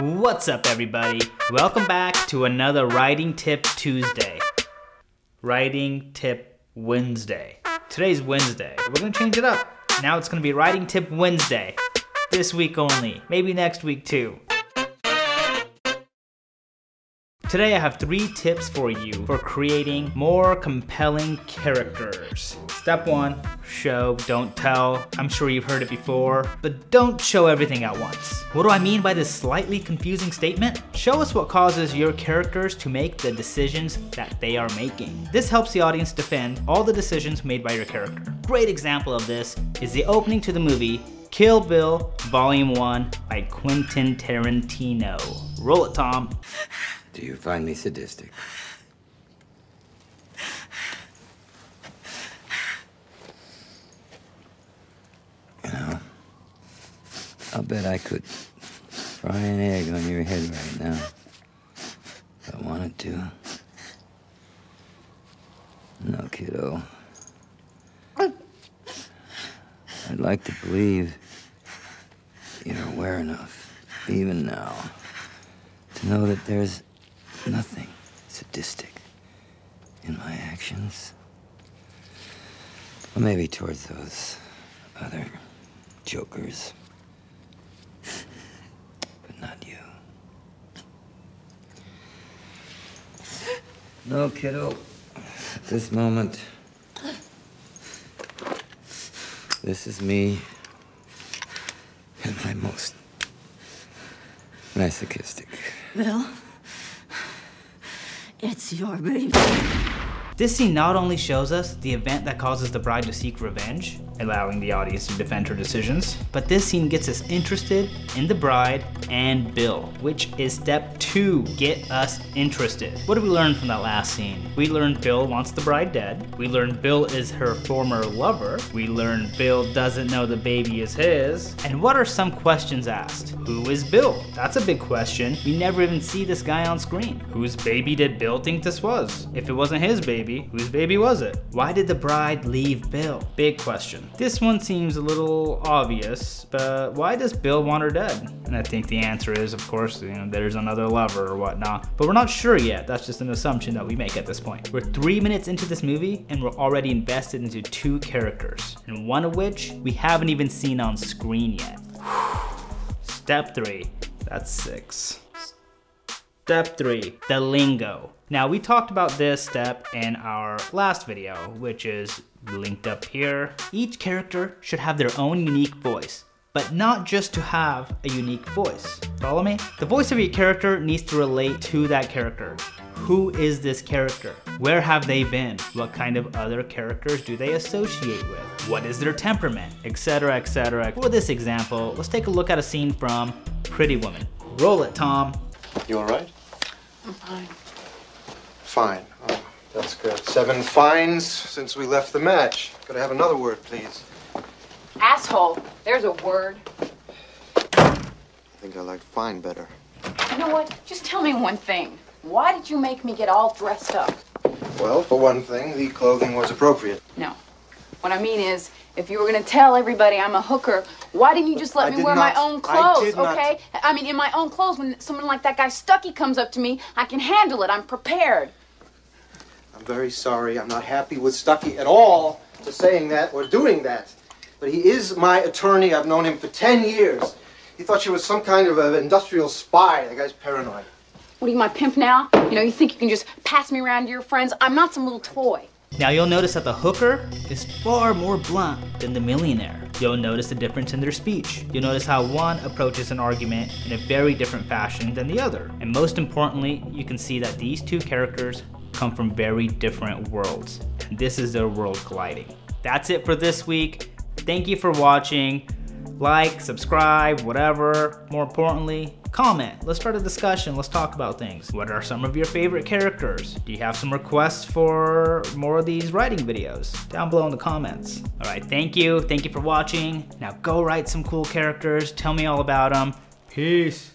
What's up, everybody? Welcome back to another Writing Tip Tuesday. Writing Tip Wednesday. Today's Wednesday. We're gonna change it up. Now it's gonna be Writing Tip Wednesday. This week only. Maybe next week too. Today I have three tips for you for creating more compelling characters. Step one, show, don't tell. I'm sure you've heard it before, but don't show everything at once. What do I mean by this slightly confusing statement? Show us what causes your characters to make the decisions that they are making. This helps the audience defend all the decisions made by your character. Great example of this is the opening to the movie Kill Bill Volume 1 by Quentin Tarantino. Roll it, Tom. Do you find me sadistic? You know, I'll bet I could fry an egg on your head right now. If I wanted to. No, kiddo. I'd like to believe you're aware enough, even now, to know that there's nothing sadistic in my actions. Or maybe towards those other jokers. but not you. No, kiddo. This moment, this is me and my most masochistic. Bill, it's your baby. This scene not only shows us the event that causes the bride to seek revenge, allowing the audience to defend her decisions, but this scene gets us interested in the bride and Bill, which is step two, get us interested. What did we learn from that last scene? We learned Bill wants the bride dead. We learned Bill is her former lover. We learned Bill doesn't know the baby is his. And what are some questions asked? Who is Bill? That's a big question. We never even see this guy on screen. Whose baby did Bill think this was? If it wasn't his baby, whose baby was it? Why did the bride leave Bill? Big question. This one seems a little obvious, but why does Bill want her dead? And I think the answer is, of course, you know, there's another lover or whatnot. But we're not sure yet. That's just an assumption that we make at this point. We're three minutes into this movie and we're already invested into two characters, and one of which we haven't even seen on screen yet. Step three, that's six. Step three, the lingo. Now we talked about this step in our last video, which is linked up here. Each character should have their own unique voice, but not just to have a unique voice. Follow me? The voice of your character needs to relate to that character. Who is this character? Where have they been? What kind of other characters do they associate with? What is their temperament? Etc, etc. For this example, let's take a look at a scene from Pretty Woman. Roll it, Tom. You all right? I'm fine. Fine. Oh, that's good. Seven fines since we left the match. Could I have another word, please? Asshole. There's a word. I think I liked fine better. You know what? Just tell me one thing. Why did you make me get all dressed up? Well, for one thing, the clothing was appropriate. No. What I mean is, if you were gonna tell everybody I'm a hooker, why didn't you just let I me wear my not. own I clothes, not. okay? I mean, in my own clothes, when someone like that guy Stuckey comes up to me, I can handle it. I'm prepared. I'm very sorry. I'm not happy with Stuckey at all for saying that or doing that. But he is my attorney. I've known him for 10 years. He thought she was some kind of an industrial spy. The guy's paranoid. What are you, my pimp now? You know, you think you can just pass me around to your friends? I'm not some little toy. Now you'll notice that the hooker is far more blunt than the millionaire. You'll notice the difference in their speech. You'll notice how one approaches an argument in a very different fashion than the other. And most importantly, you can see that these two characters come from very different worlds. This is their world colliding. That's it for this week. Thank you for watching. Like, subscribe, whatever. More importantly, comment. Let's start a discussion. Let's talk about things. What are some of your favorite characters? Do you have some requests for more of these writing videos? Down below in the comments. All right, thank you. Thank you for watching. Now go write some cool characters. Tell me all about them. Peace.